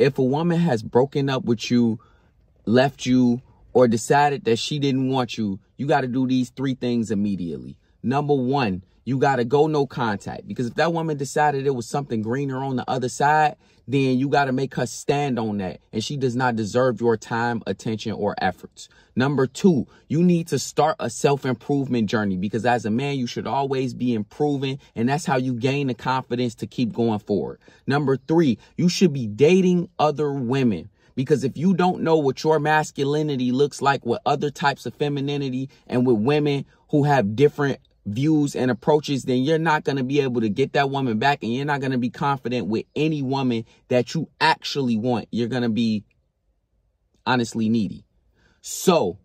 if a woman has broken up with you, left you, or decided that she didn't want you, you got to do these three things immediately. Number one, you got to go no contact because if that woman decided it was something greener on the other side, then you got to make her stand on that. And she does not deserve your time, attention, or efforts. Number two, you need to start a self improvement journey because as a man, you should always be improving. And that's how you gain the confidence to keep going forward. Number three, you should be dating other women. Because if you don't know what your masculinity looks like with other types of femininity and with women who have different views and approaches, then you're not going to be able to get that woman back and you're not going to be confident with any woman that you actually want. You're going to be honestly needy. So